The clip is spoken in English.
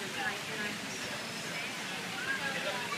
Thank you.